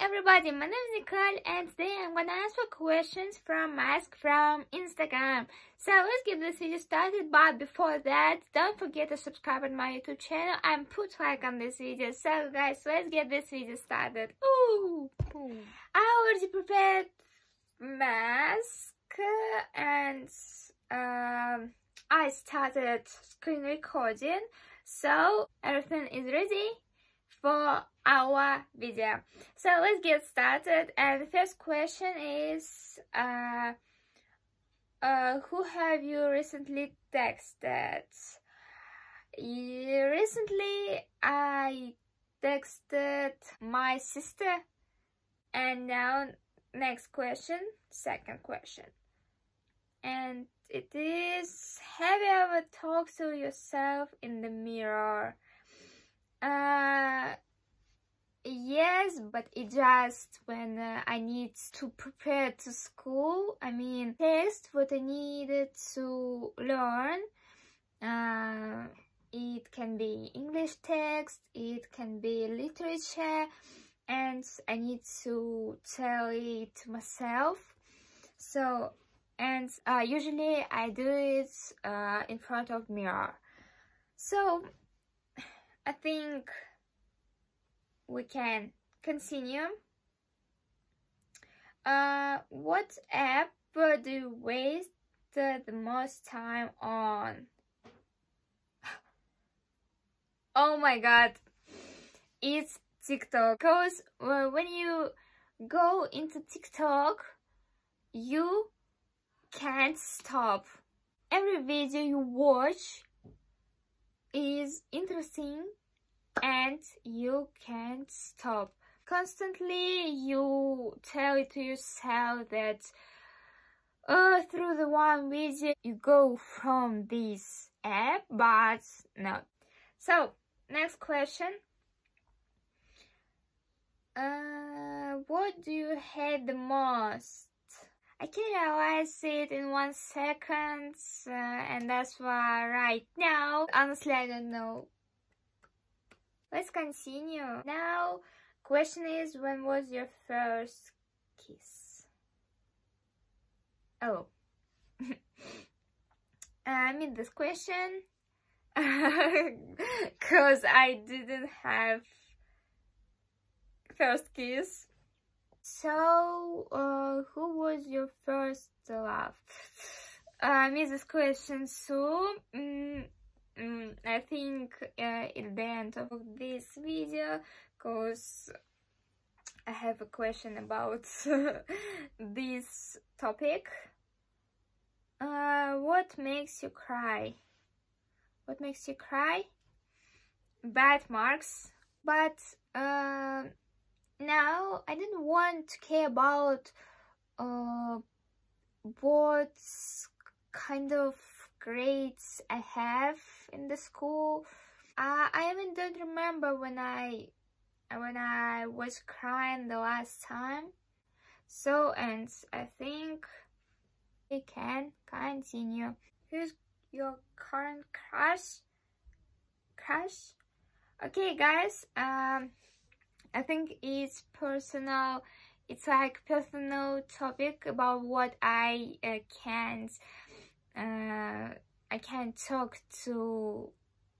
everybody, my name is Nikol and today I'm gonna answer questions from Mask from Instagram. So let's get this video started but before that, don't forget to subscribe on my YouTube channel and put like on this video. So guys, let's get this video started. Ooh! I already prepared mask and um, I started screen recording so everything is ready for our video. So let's get started. And the first question is uh, uh, who have you recently texted? Recently i texted my sister. And now next question second question. And it is have you ever talked to yourself in the mirror uh yes but it just when uh, i need to prepare to school i mean test what i needed to learn uh it can be english text it can be literature and i need to tell it to myself. So and uh, usually I do it uh, in front of mirror. So I think we can continue uh, what app do you waste the most time on oh my god it's TikTok because uh, when you go into TikTok you can't stop. Every video you watch is interesting and you can't stop. Constantly you tell it to yourself that uh, through the one video you go from this app, but no. So, next question. Uh, what do you hate the most? I can realize it in one second uh, and that's why right now honestly I don't know let's continue now question is when was your first kiss? Oh. I mean this question because I didn't have first kiss. So, uh, who was your first love? I miss this question so mm, mm, I think uh, at the end of this video because I have a question about this topic. Uh, what makes you cry? What makes you cry? Bad marks, but uh, now I didn't want to care about uh, what kind of grades I have in the school. Uh, I even don't remember when I when I was crying the last time. So, and I think we can continue. Who's your current crush? Crush? Okay, guys. Um I think it's personal it's like personal topic about what I uh, can't uh, I can't talk to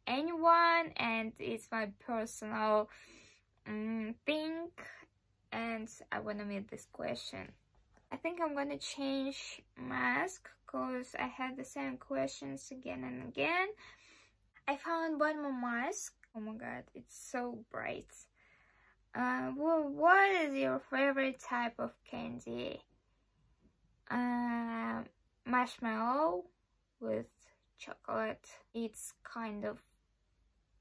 anyone and it's my personal um, thing and I want to meet this question I think I'm gonna change mask because I had the same questions again and again I found one more mask oh my god it's so bright uh, well, what is your favorite type of candy? Uh, marshmallow with chocolate. It's kind of,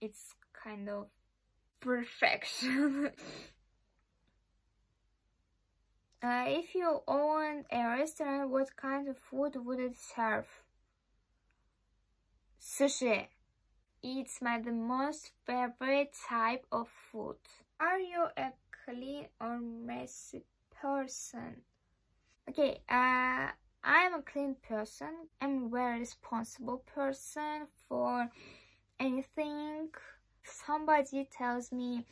it's kind of perfection. uh, if you own a restaurant, what kind of food would it serve? Sushi. It's my the most favorite type of food. Are you a clean or messy person? Okay, uh, I'm a clean person. I'm a very responsible person for anything. Somebody tells me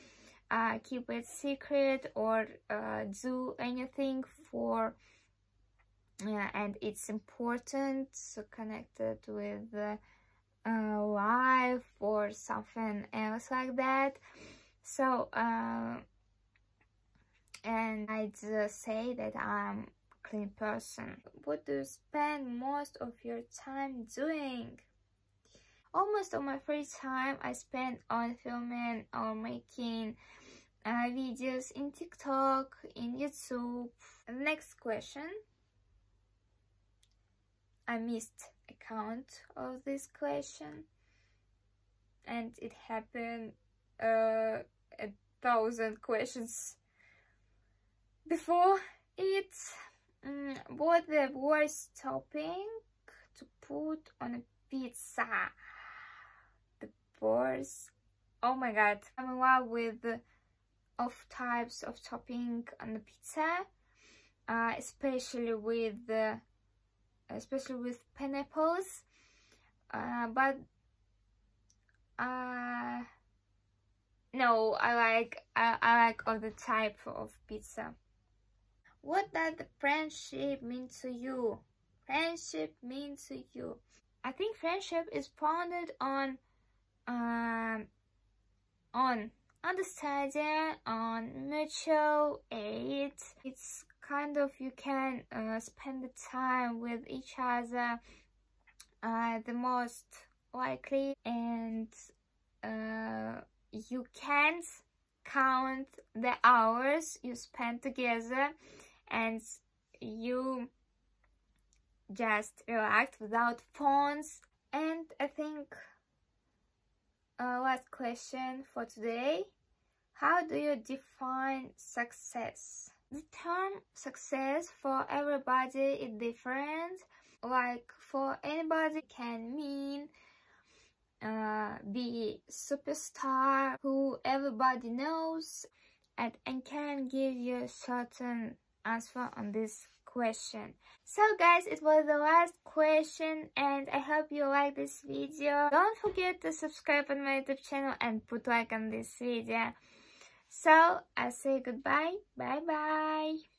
uh, keep it secret or uh, do anything for uh, and it's important so connected with uh, life or something else like that. So uh, and I'd say that I'm clean person. What do you spend most of your time doing almost all my free time I spend on filming or making uh, videos in TikTok, in YouTube. Next question. I missed a count of this question and it happened uh, a thousand questions before it. Mm, what the worst topping to put on a pizza? Oh my god, I'm in love with of types of topping on the pizza, uh, especially with uh, especially with pineapples. Uh, but uh, no, I like I, I like all the type of pizza. What does the friendship mean to you? Friendship means to you. I think friendship is founded on um, on understanding, on mutual aid. It's kind of you can uh, spend the time with each other uh, the most likely and uh, you can't count the hours you spend together and you just relax without phones and I think uh, last question for today. How do you define success? The term success for everybody is different. Like for anybody can mean uh, be superstar who everybody knows and, and can give you certain answer on this question. So guys, it was the last question and I hope you like this video. Don't forget to subscribe on my YouTube channel and put like on this video. So, I say goodbye. Bye bye.